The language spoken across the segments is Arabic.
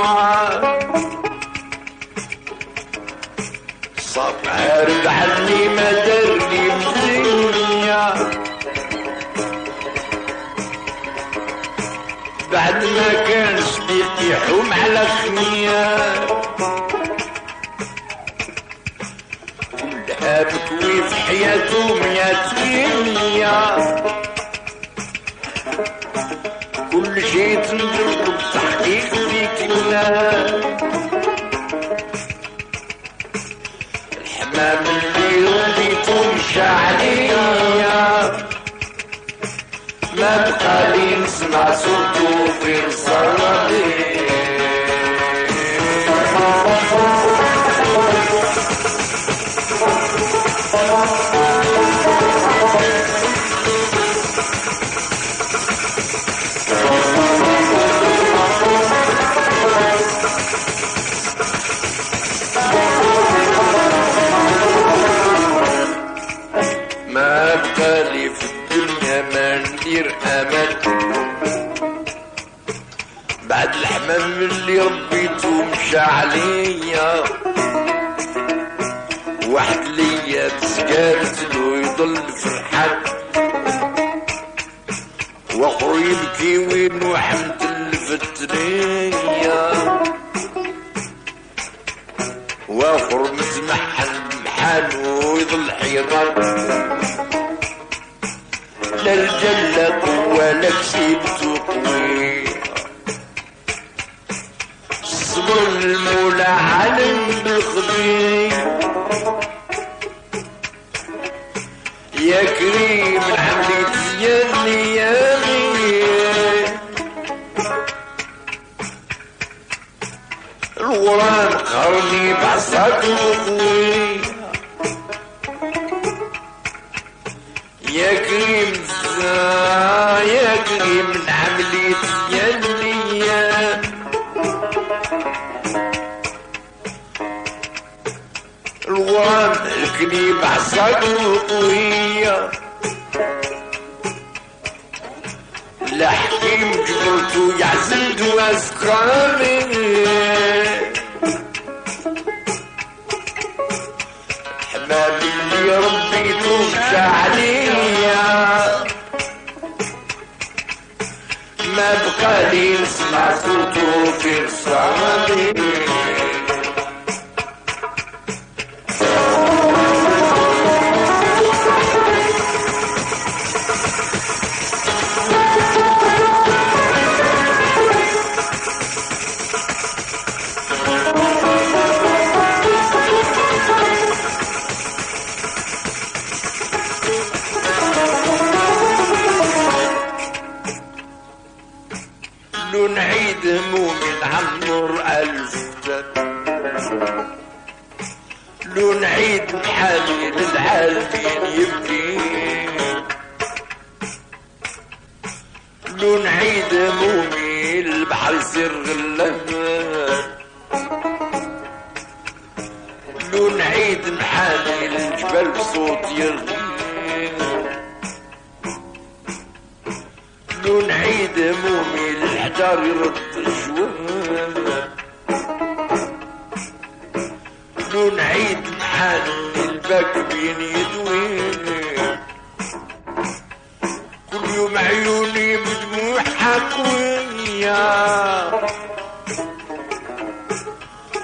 الصفار صبع رجع لي ما درني بعد ما كان شبيك يحوم على كلها بكوي في حياته ميات كيميا كل شي تندرب بتحقيق في كلام الحمام اللي وليتو مشى عليا ما بقى لي نسمع صوته في الصلاة ما الحمام اللي ربيته مشى عليا. واحد ليا تسكرت له يضل فرحان واخر يبكي وين وحمد الفترية. وأخر متمحن بحال ويضل حيران. لا الجلة ولا كسبت المولى علم بالخبير يا كريم يلي يا غير الغرام قرني بعصاك وقوي وقوية لا حكيم جبرتو يعزل واسكاري حمامي اللي ربيتو مشى عليا ما بقى لي نسمع صوتو في رصامي نعمر ألف لو نعيد حالي للعالمين يبكي. لو نعيد همومي البحر يصير غلان لو نعيد محالي للجبل بصوت يرغي. لو نعيد همومي للحجار يرد لو نعيد محالي الباك بين يدوين كل يوم عيوني بدموع حكوية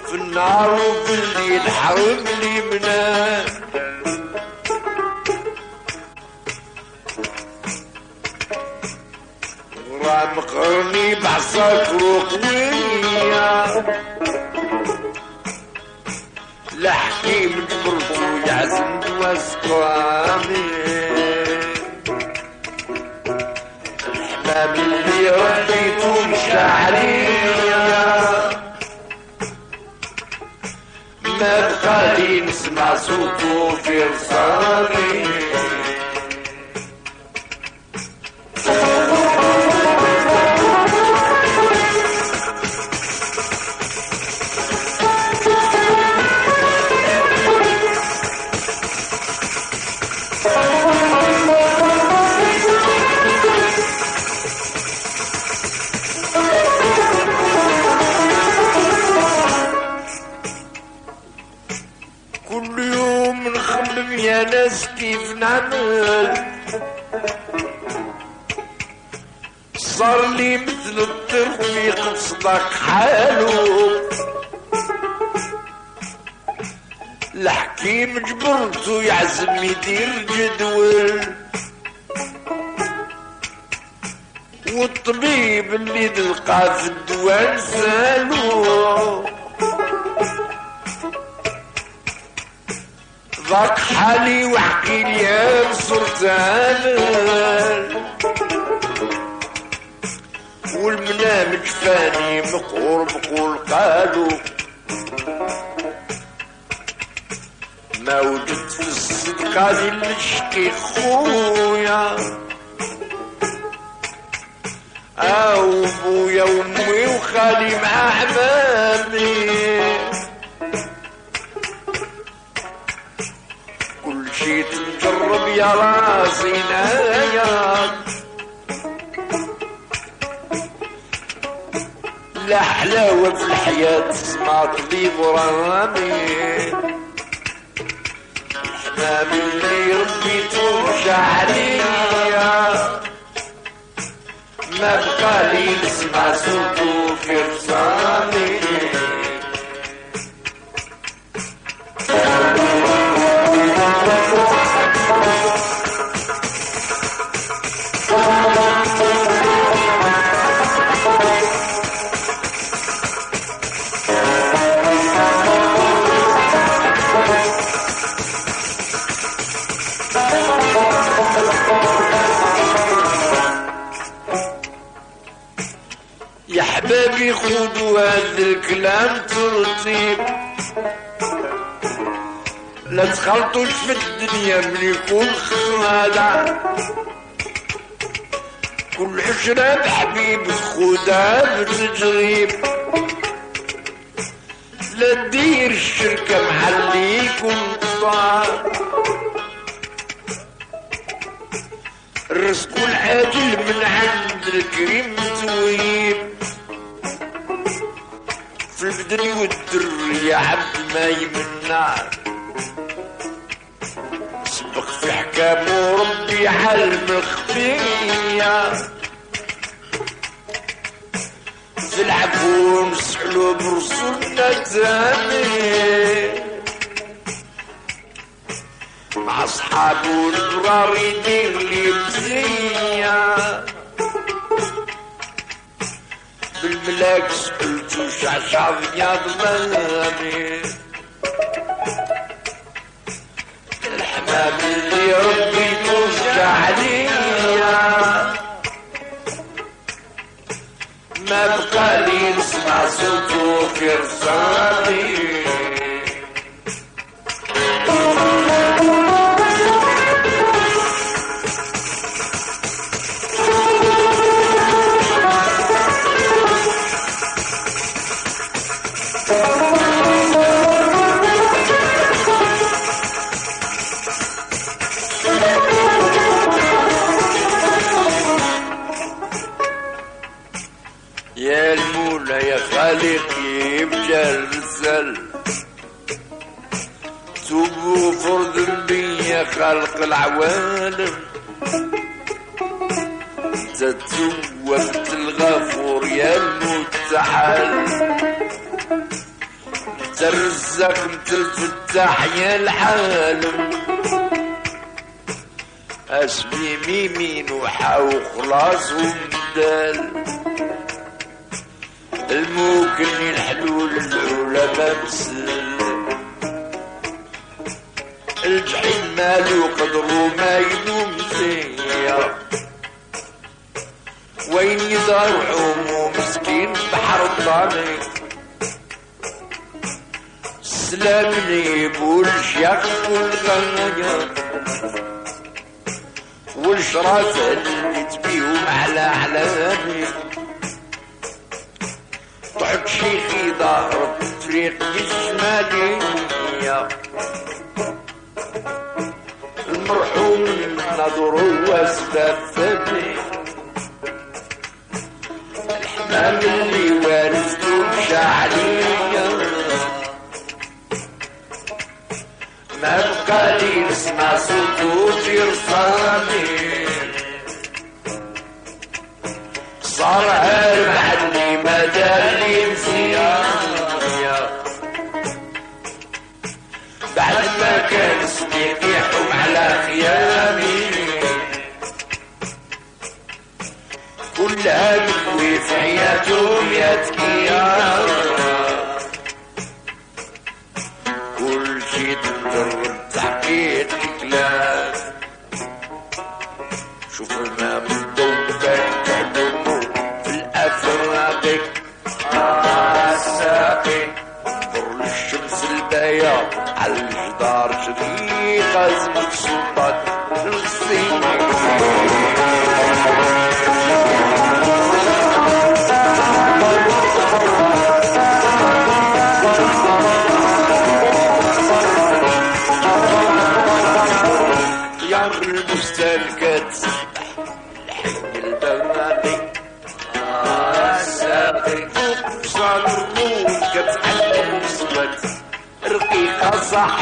في النار وفي الليل حرم لي منام رام قرني بعصاك رقمية لحكيم جبرتو يعزم واسقامي الحمام اللي ربيتو مشاعرية ما بقى لي نسمع صوتو في رصاني صار لي مثل الترفيق صدق حاله الحكيم جبرته يعزم يدير جدول والطبيب اللي نلقاه في الدوان سالوه ضاق حالي واحكي لي يا امل والمنام جفاني مقهور بقول قالوا ما وجدت في الصدقة دي نشكي خويا. أو ابويا وأمي وخالي مع عمامي كل شي تجرب يا راسي نايا حلاوة الحياة. سمعت لي ضرامي الحمام اللي ربيته شعرية ما بقى لي نسمع صوته في رصامي يا حبابي خذوا هذا الكلام ترتيب لا تخلطوش في الدنيا من يكون خلادة كل عشرة بحبيب خدها بالتجريب لا تدير الشركة مع اللي يكون طار. الرزق العاجل من عند الكريم تويب في البدن والدر يا عبد ما يمنع. سبق في حكامه ربي حلم الخفية في العفو نسحلو برسولنا تامي يدير لي مزية بالملاك سألتو شعشع يا ضمامي الحمام اللي ربي توسع عليا ما بقى لي نسمع صوته في رصامي خالقي بجلسل توبوا فرد بي يا خلق العوالم. تتوبت الغفور يا المتحل. ترزق الفتاح يا العالم. أسمي ميمين وحاو خلاص ومدال. الممكن الحلول العلماء بسل الجحيم مالو قدرو ما يلوم سير وين يدار عمو مسكين بحر الضامي سلام يقول شيخ والغنيا والشراف اللي تبيهم على علامي طحت شيخي ظهر طريق الشمالية المرحوم نظر واسباب ثبي الحمام اللي وارثته مشاعرية ما بقى لي نسمع صوته في رصاني صار عارف دار لي مزيان بعد ما كان اسمي يحكم على خيامي كلها مكوي في حياتهم يا كل ازمة سلطان الغسيل يا المستلقى تسبح الحي البوابي الساقي صار الروم كتعلم رقيقة صح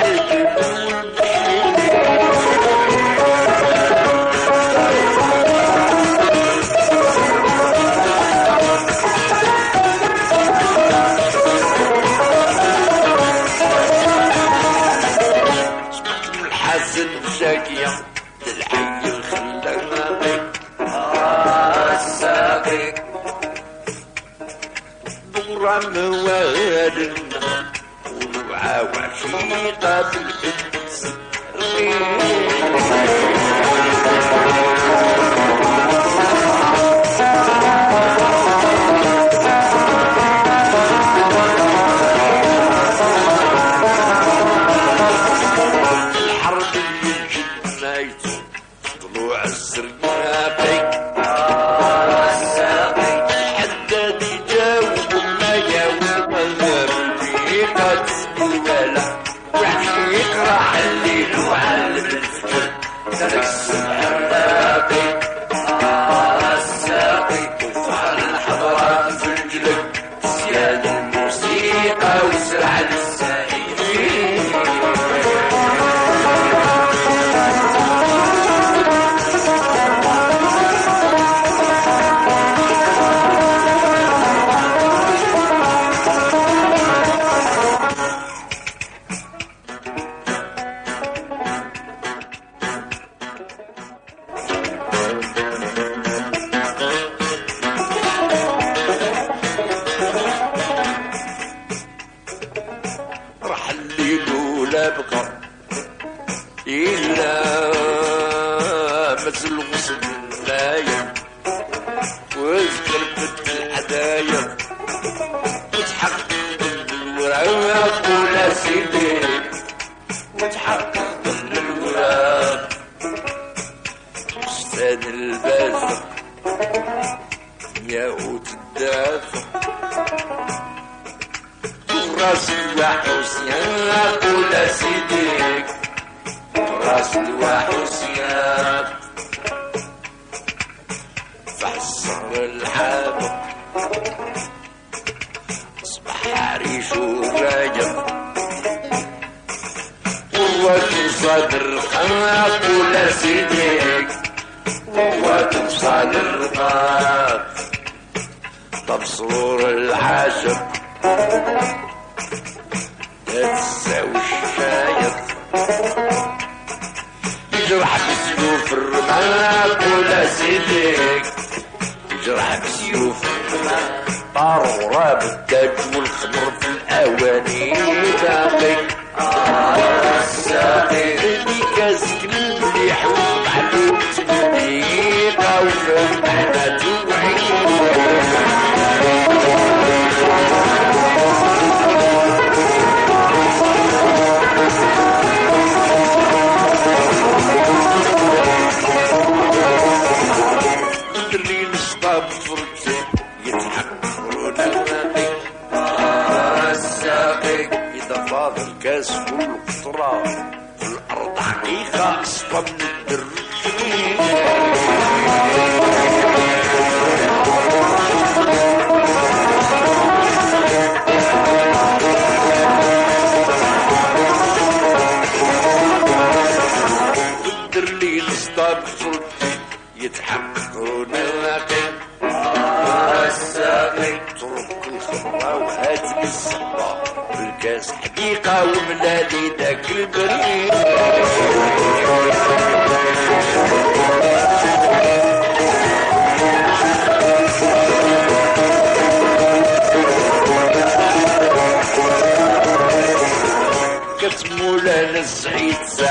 اصبح عريش وراجل قوة صدر خاق كل سيدك قوة صدر خاق. تبصر العاشق تساوي الشايط يجرح بسيوف الرماق ولا سيدك يجرح بسيوف الرماق. قرب الدجم الخضر في الأواني. باقي الساقي اللي كاسك المليح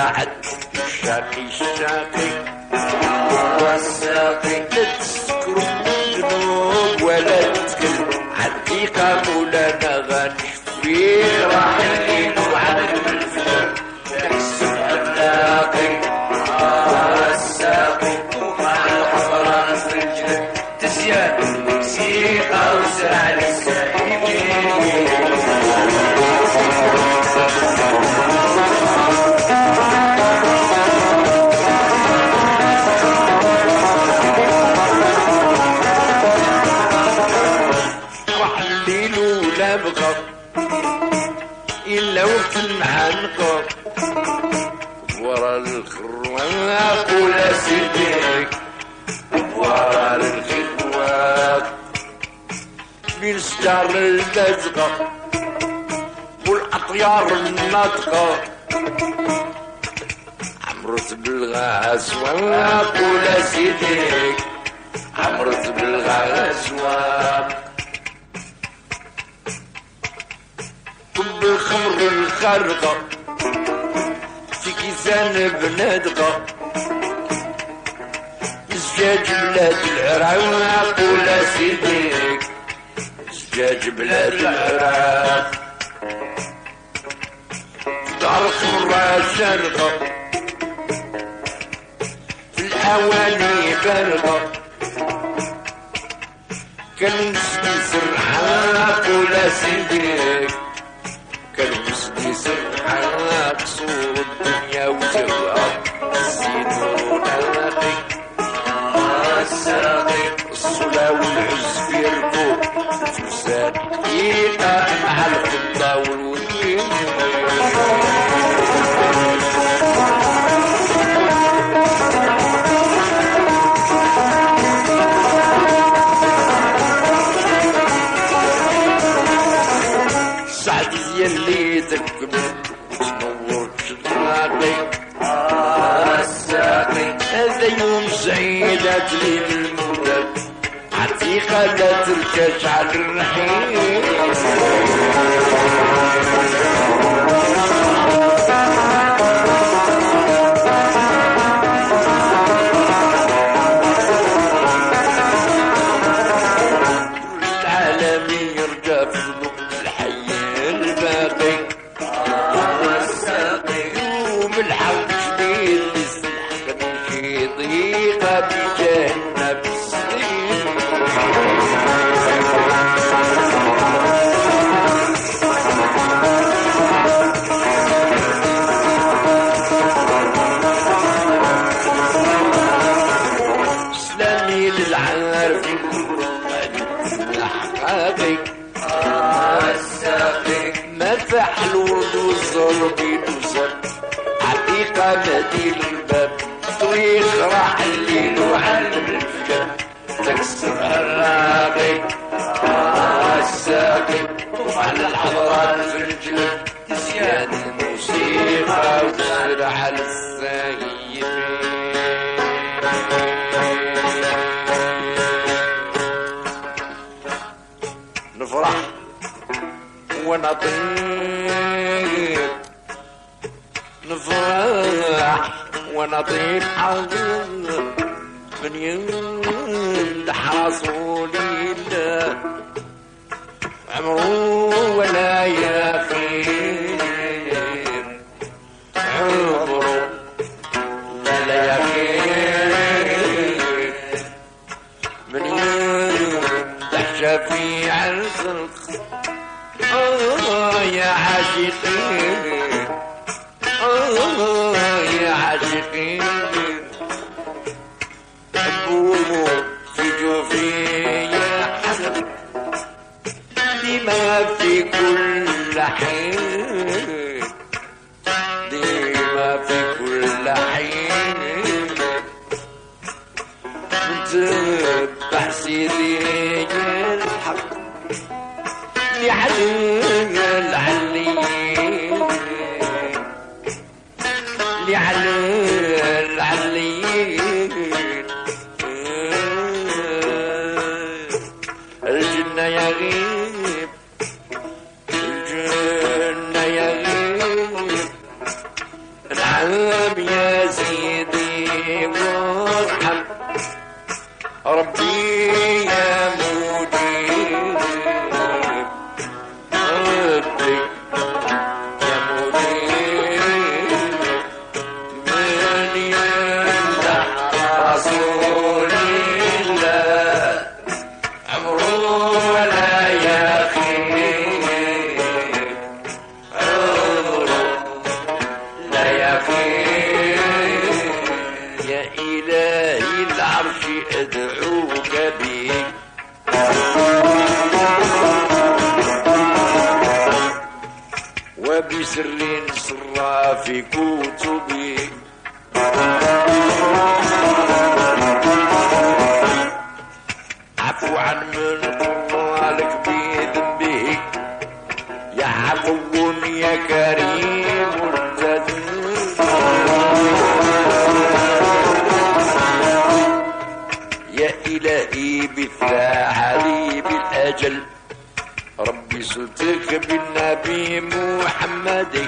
ساعد الشاقي الشاقي. والساقي. المعنقة ورا الخروات ولا سيديك. ورا الخروات من ستار اللزقة والأطيار الناطقة. عمرت بالغاز ولا سيديك. عمرت بالغاز طب الخمر الخارقة. كيسان بنادقة. زجاج بلاد العراق ولا سيديك زجاج بلاد العراق. دار خمرة شرقة في الحوالي برقة. كان سرحاق ولا سيديك سرحاق صور الدنيا وجوها الزيتون النقي الساقي الصلاة والعز في ركوب الفرسان دقيقة مع الفضة والودين لا تركش ونطير. نفرح ونطير. حاضر من يمدح رسول الله عمره ولا يا يا عاشق عاشقين قرالك بذنبه يا عفو يا كريم يا إلهي بالثاعلي بالأجل ربي صلتك بالنبي محمد.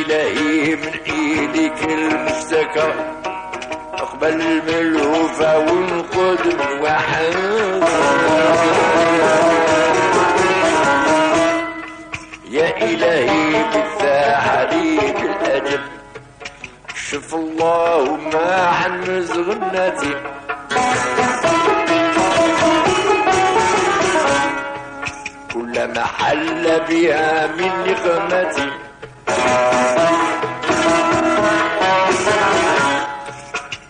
إلهي من إيدك المفتكر أقبل الملهوفة والقدم وحد يا إلهي بالثاعلي بالأجل شف اللهم عن مزغنتي كلما حل بها من نقمتي.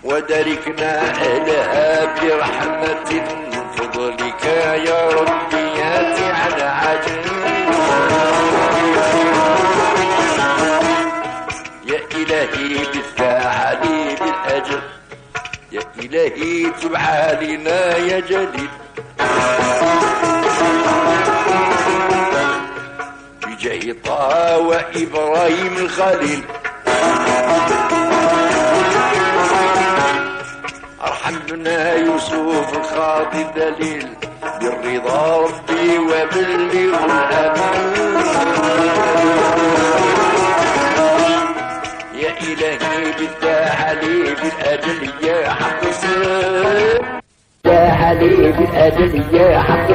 ودركنا أهلها برحمة من فضلك يا ربي ياتي على عجل يا إلهي بالثاعلي بالأجر يا إلهي تب علينا يا جليل طه وإبراهيم الخليل. ارحمنا يوسف الخاطي الدليل بالرضا ربي وبالبر الأمان يا إلهي بالتعالي بالأجل يا حق يا حبيب الأجل يا حق